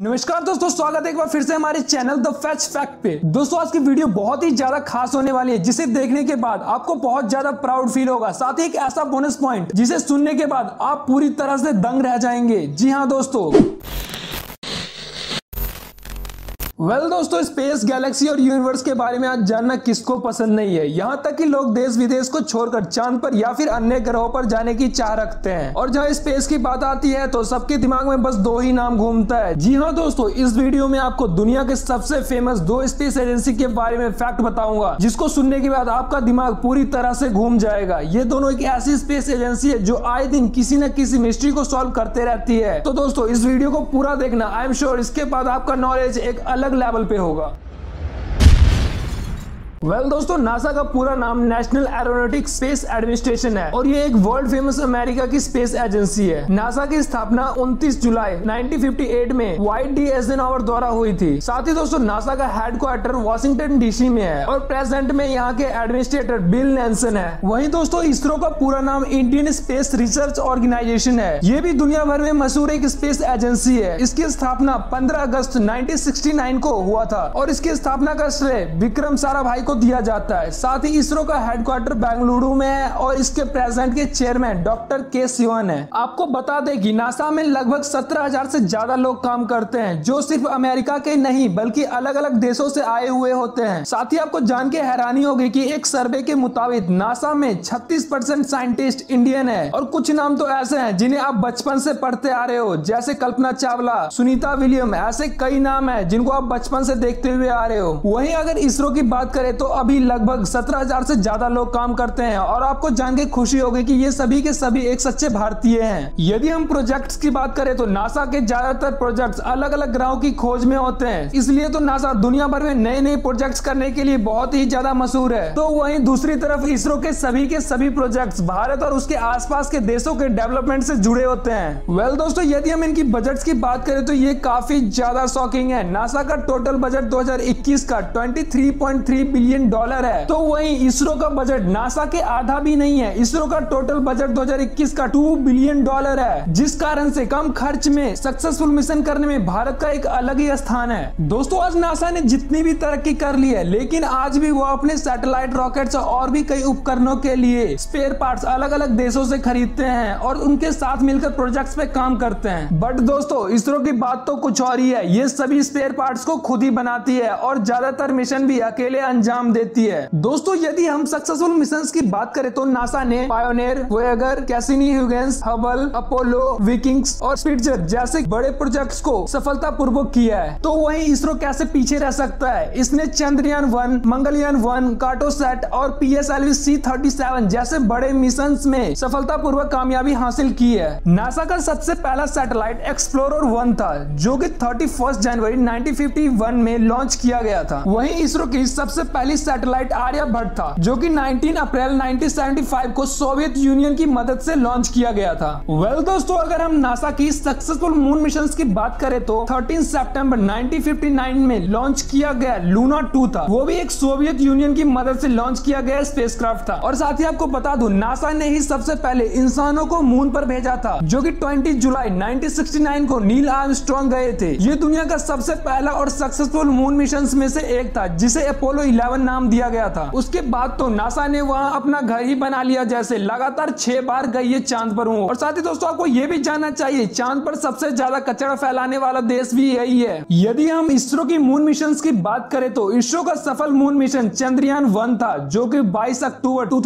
नमस्कार दोस्तों, स्वागत है एक बार फिर से हमारे चैनल द फैच फैक्ट पे। दोस्तों, आज की वीडियो बहुत ही ज़्यादा खास होने वाली है, जिसे देखने के बाद आपको बहुत ज़्यादा प्राउड फील होगा। साथ ही एक ऐसा बोनस पॉइंट जिसे सुनने के बाद आप पूरी तरह से दंग रह जाएँगे। जी हाँ दोस्तों। वेल well, दोस्तों स्पेस गैलेक्सी और यूनिवर्स के बारे में आज जानना किसको पसंद नहीं है? यहाँ तक कि लोग देश विदेश को छोड़कर चाँद पर या फिर अन्य ग्रहों पर जाने की चाह रखते हैं। और जहाँ स्पेस की बात आती है तो सबके दिमाग में बस दो ही नाम घूमता है। जी हाँ दोस्तों इस वीडियो में आपको दुनिया के सबसे फ़ेमस दो स्पेस एजेंसी के बारे में फैक्ट बताऊँगा जिसको सुनने के बाद आपका दिमाग पूरी तरह से घूम जाएगा। ये दोनों एक ऐसी स्पेस एजेंसी है जो आए दिन किसी न किसी मिस्ट्री को सॉल्व करते रहती है। तो दोस्तों इस वीडियो को पूरा देखना। आई एम श्योर इसके बाद आपका नॉलेज एक अलग अलग लेवल पे होगा। वेल well, दोस्तों नासा का पूरा नाम नेशनल एरोनोटिक स्पेस एडमिनिस्ट्रेशन है और ये एक वर्ल्ड फ़ेमस अमेरिका की स्पेस एजेंसी है। नासा की स्थापना 29 जुलाई 1958 में वाइट डी एजनआवर द्वारा हुई थी। साथ ही दोस्तों नासा का हेडक्वार्टर वॉशिंगटन डीसी में है और प्रेजेंट में यहाँ के एडमिनिस्ट्रेटर बिल नेंसन है। वही दोस्तों इसरो का पूरा नाम इंडियन स्पेस रिसर्च ऑर्गेनाइजेशन है। ये भी दुनिया भर में मशहूर एक स्पेस एजेंसी है। इसकी स्थापना पंद्रह अगस्त नाइनटीन को हुआ था और इसकी स्थापना का श्रेय विक्रम सारा भाई को दिया जाता है। साथ ही इसरो का हेडक्वार्टर बेंगलुरु में है और इसके प्रेजेंट के चेयरमैन डॉक्टर के सिवन है। आपको बता दें कि नासा में लगभग सत्रह हज़ार से ज़्यादा लोग काम करते हैं, जो सिर्फ़ अमेरिका के नहीं, बल्कि अलग अलग देशों से आए हुए होते हैं। साथ ही आपको जान के हैरानी होगी कि एक सर्वे के मुताबिक नासा में 36 परसेंट साइंटिस्ट इंडियन है। और कुछ नाम तो ऐसे हैं जिन्हें आप बचपन से पढ़ते आ रहे हो, जैसे कल्पना चावला, सुनीता विलियम, ऐसे कई नाम है जिनको आप बचपन से देखते हुए आ रहे हो। वही अगर इसरो की बात करें तो अभी लगभग सत्रह हज़ार से ज़्यादा लोग काम करते हैं और आपको जान के खुशी होगी कि ये सभी के सभी एक सच्चे भारतीय हैं। यदि हम प्रोजेक्ट्स की बात करें तो नासा के ज़्यादातर प्रोजेक्ट्स अलग अलग ग्रहों की खोज में होते हैं। इसलिए तो नासा दुनिया भर में नए नए प्रोजेक्ट्स करने के लिए बहुत ही ज़्यादा मशहूर है। तो वहीं दूसरी तरफ़ इसरो के सभी के सभी प्रोजेक्ट्स भारत और उसके आसपास के देशों के डेवलपमेंट से जुड़े होते हैं। वेल दोस्तों, यदि हम इनकी बजट की बात करें तो ये काफ़ी ज़्यादा शॉकिंग है। नासा का टोटल बजट 2021 का 23.3 बिलियन डॉलर है तो वही इसरो का बजट नासा के आधा भी नहीं है। इसरो का टोटल बजट 2021 का 2 बिलियन डॉलर है, जिस कारण से कम खर्च में सक्सेसफुल मिशन करने में भारत का एक अलग ही स्थान है। दोस्तों, आज नासा ने जितनी भी तरक्की कर ली है, लेकिन आज भी वो अपने सैटेलाइट रॉकेट और भी कई उपकरणों के लिए स्पेयर पार्ट अलग अलग देशों से खरीदते हैं और उनके साथ मिलकर प्रोजेक्ट्स पे काम करते हैं। बट दोस्तों, इसरो की बात तो कुछ और ही है। ये सभी स्पेयर पार्ट्स को खुद ही बनाती है और ज़्यादातर मिशन भी अकेले अंजाम देती है। दोस्तों, यदि हम सक्सेसफुल मिशन की बात करें तो नासा ने Pioneer Voyager Cassini Huygens Hubble Apollo Vikings और स्पिट्जर जैसे बड़े प्रोजेक्ट्स को सफलता पूर्वक किया है। तो वही इसरो कैसे पीछे रह सकता है? इसने Chandrayaan one Mangalyaan one Cartosat और P S L V C thirty seven जैसे बड़े मिशन में सफलता पूर्वक कामयाबी हासिल की है। नासा का सबसे पहला सैटेलाइट एक्सप्लोरर वन था, जो कि थर्टी फ़र्स्ट जनवरी नाइनटीन में लॉन्च किया गया था। वहीं इसरो की सबसे पहली सैटेलाइट आर्यभट्ट था जो कि 19 अप्रैल 1975 को सोवियत यूनियन की मदद से लॉन्च किया गया था। वेल well, दोस्तों अगर हम नासा की सक्सेसफुल मून मिशन की बात करें तो 13 सितंबर 1959 में लॉन्च किया गया लूना 2 था। वो भी एक सोवियत यूनियन की मदद से लॉन्च किया गया स्पेसक्राफ्ट था। और साथ ही आपको बता दू नासा ने ही सबसे पहले इंसानों को मून पर भेजा था जो की ट्वेंटी जुलाई नाइनटीन को नील आर्मस्ट्रॉन्ग गए थे। ये दुनिया का सबसे पहला और सक्सेसफुल मून मिशन में से एक था जिसे अपोलो इलेवन नाम दिया गया था। उसके बाद तो नासा ने वहाँ अपना घर ही बना लिया, जैसे लगातार छह बार गई है चाँद पर हूँ। और साथ ही दोस्तों, आपको ये भी जानना चाहिए, चाँद पर सबसे ज़्यादा कचरा फैलाने वाला देश भी यही है। यदि हम इसरो की मून मिशन की बात करें तो इसरो का सफल मून मिशन चंद्रयान वन था, जो की बाईस अक्टूबर टू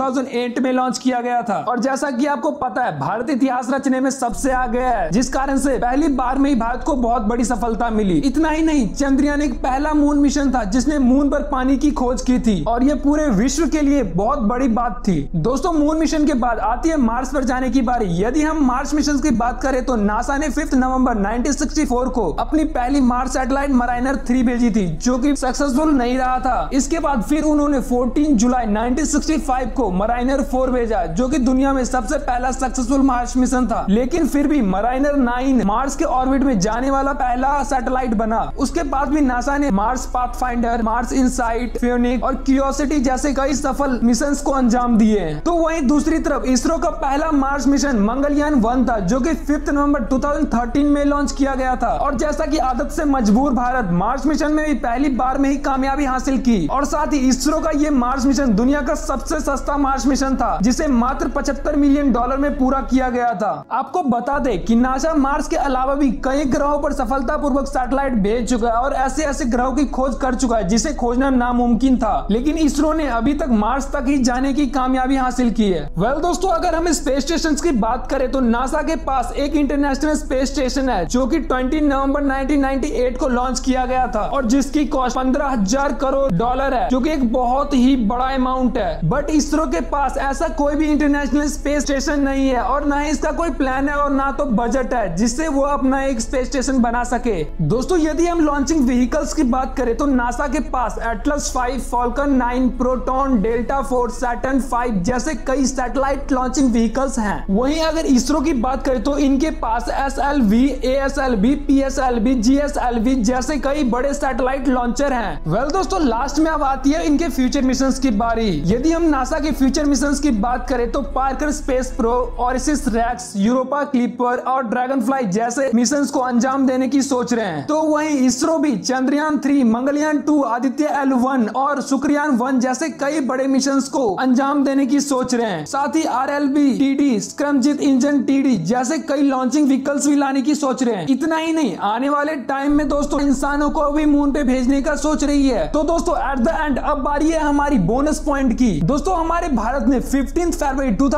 में लॉन्च किया गया था। और जैसा की आपको पता है, भारत इतिहास रचने में सबसे आगे है, जिस कारण से पहली बार में ही भारत को बहुत बड़ी सफलता मिली। इतना ही नहीं, चंद्रयान एक पहला मून मिशन था, जिसने मून पर पानी की खोज की थी और ये पूरे विश्व के लिए बहुत बड़ी बात थी। दोस्तों मून मिशन के बाद आती है मार्स पर जाने की बारी। यदि हम मार्स मिशन की बात करें तो नासा ने फिफ्थ नवंबर 1964 को अपनी पहली मार्स सैटेलाइट मराइनर थ्री भेजी थी, जो कि सक्सेसफुल नहीं रहा था। इसके बाद फिर उन्होंने 14 जुलाई 1965 को मराइनर फोर भेजा, जो की दुनिया में सबसे पहला सक्सेसफुल मार्स मिशन था। लेकिन फिर भी मराइनर नाइन मार्स के ऑर्बिट में जाने वाला पहला सैटेलाइट बना। उसके बाद भी नासा ने Mars Pathfinder Mars InSight Sputnik और क्यूरियोसिटी जैसे कई सफल मिशन को अंजाम दिए तो वहीं दूसरी तरफ़, इसरो का पहला मार्स मिशन मंगलयान वन था, जो कि फिफ्थ नवंबर 2013 में लॉन्च किया गया था। और जैसा कि आदत से मजबूर भारत मार्स मिशन में भी पहली बार में ही कामयाबी हासिल की। और साथ ही इसरो का ये मार्स मिशन दुनिया का सबसे सस्ता मार्स मिशन था, जिसे मात्र पचहत्तर मिलियन डॉलर में पूरा किया गया था। आपको बता दे की नासा मार्स के अलावा भी कई ग्रहों पर सफलता पूर्वक सैटेलाइट भेज चुका है और ऐसे ऐसे ग्रहों की खोज कर चुका है, जिसे खोजना नामुमकिन था लेकिन इसरो ने अभी तक मार्स तक ही जाने की कामयाबी हासिल की है। वेल well, दोस्तों अगर हम स्पेस स्टेशन की बात करें तो नासा के पास एक इंटरनेशनल स्पेस स्टेशन है जो कि 20 नवंबर 1998 को लॉन्च किया गया था और जिसकी कॉस्ट पंद्रह हज़ार करोड़ डॉलर है जो कि एक बहुत ही बड़ा अमाउंट है। बट इसरो के पास ऐसा कोई भी इंटरनेशनल स्पेस स्टेशन नहीं है और न ही इसका कोई प्लान है और ना तो बजट है जिससे वो अपना एक स्पेस स्टेशन बना सके। दोस्तों यदि हम लॉन्चिंग व्हीकल्स की बात करें तो नासा के पास Atlas five Falcon nine Proton Delta four Saturn five जैसे कई सैटेलाइट लॉन्चिंग व्हीकल्स हैं। वहीं अगर इसरो की बात करें तो इनके पास S L V A S L B P S L B G S L B जैसे कई बड़े सैटेलाइट लॉन्चर हैं। वेल well, दोस्तों लास्ट में अब आती है इनके फ्यूचर मिशन की बारी। यदि हम नासा के फ्यूचर मिशन की बात करें तो पार्कर स्पेस प्रो और रैक्स यूरोपा क्लिपर और ड्रैगन फ्लाई जैसे मिशन को अंजाम देने की सोच रहे हैं। तो वही इसरो भी Chandrayaan three Mangalyaan two Aditya L one और शुक्रयान वन जैसे कई बड़े मिशन को अंजाम देने की सोच रहे हैं। साथ ही R L V T D scramjet engine T D जैसे कई लॉन्चिंग व्हीकल्स भी लाने की सोच रहे हैं। इतना ही नहीं, आने वाले टाइम में दोस्तों इंसानों को भी मून पे भेजने का सोच रही है। तो दोस्तों एट द एंड अब बारी है हमारी बोनस पॉइंट की। दोस्तों, हमारे भारत ने फिफ्टीन फरवरी टू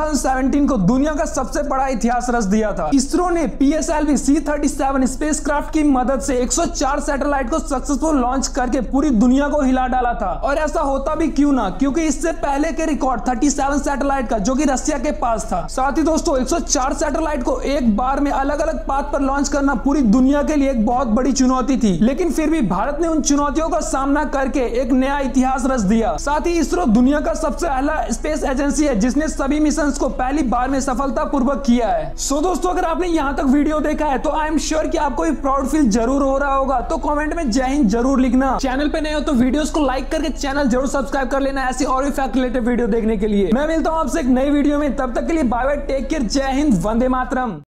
को दुनिया का सबसे बड़ा इतिहास रच दिया था। इसरो ने P S L V C thirty seven spacecraft की मदद से 104 सैटेलाइट को सक्सेसफुल लॉन्च करके पूरी दुनिया को हिला डाला था। और ऐसा होता भी क्यों ना? क्योंकि इससे पहले के रिकॉर्ड 37 सैटेलाइट का, जो कि रशिया के पास था। साथ ही दोस्तों 104 सैटेलाइट को एक बार में अलग अलग पाथ पर लॉन्च करना पूरी दुनिया के लिए एक बहुत बड़ी चुनौती थी। लेकिन फिर भी भारत ने उन चुनौतियों का सामना करके एक नया इतिहास रच दिया। साथ ही इसरो दुनिया का सबसे पहला स्पेस एजेंसी है, जिसने सभी मिशन को पहली बार में सफलता पूर्वक किया है। सो दोस्तों, अगर आपने यहाँ तक वीडियो देखा है तो आई एम श्योर की आपको प्राउड फील ज़रूर हो रहा होगा। तो कॉमेंट में जय हिंद ज़रूर लिखना। चैनल पे नए हो तो वीडियो को लाइक करके चैनल ज़रूर सब्सक्राइब कर लेना ऐसी और भी फैक्ट रिलेटेड वीडियो देखने के लिए। मैं मिलता हूँ आपसे एक नई वीडियो में। तब तक के लिए बाय बाय टेक केयर जय हिंद, वंदे मातरम।